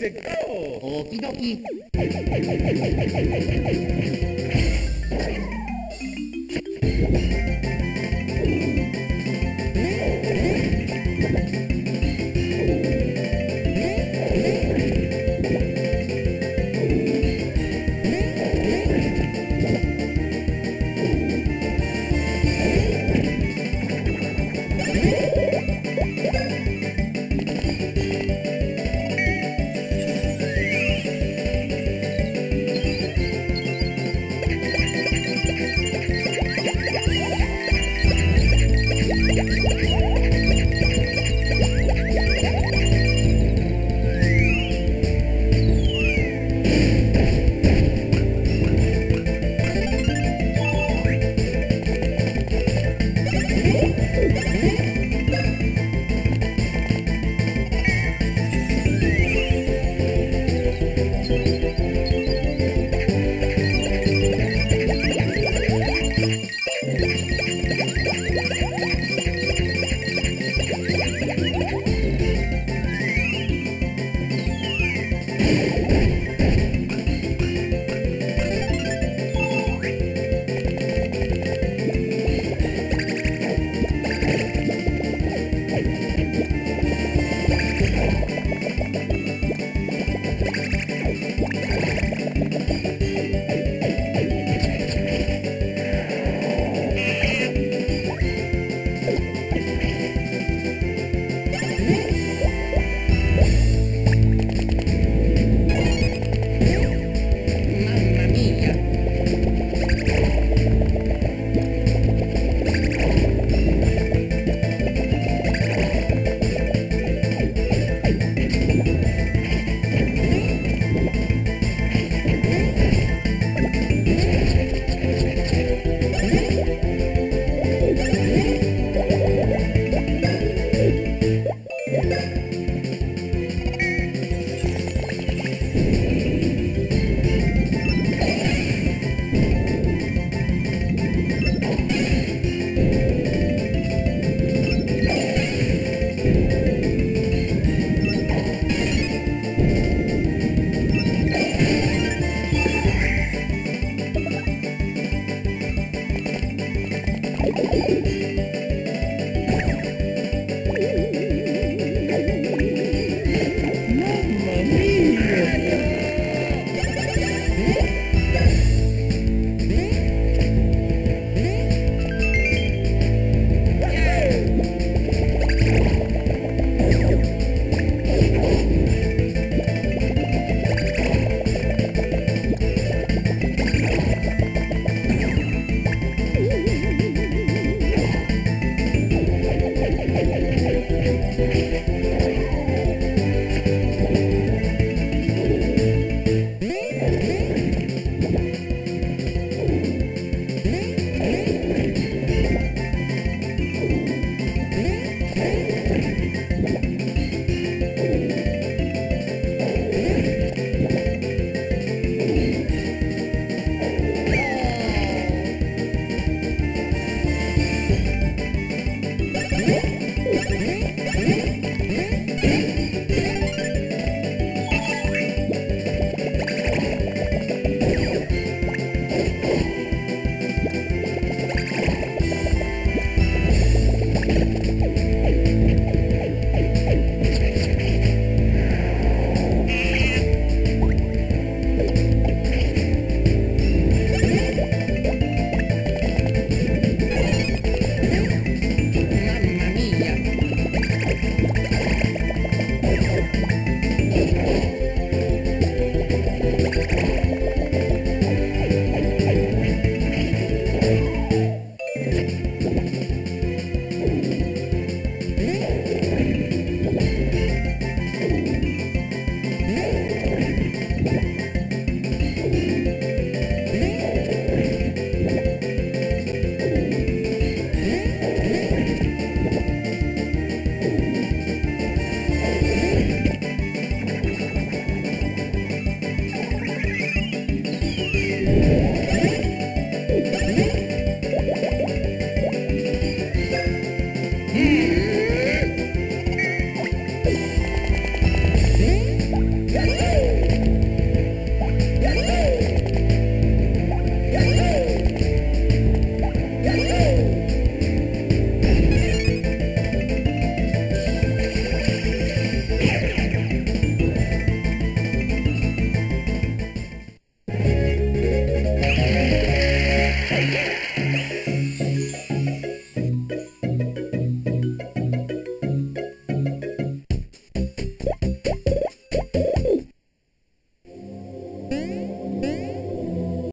dice chao.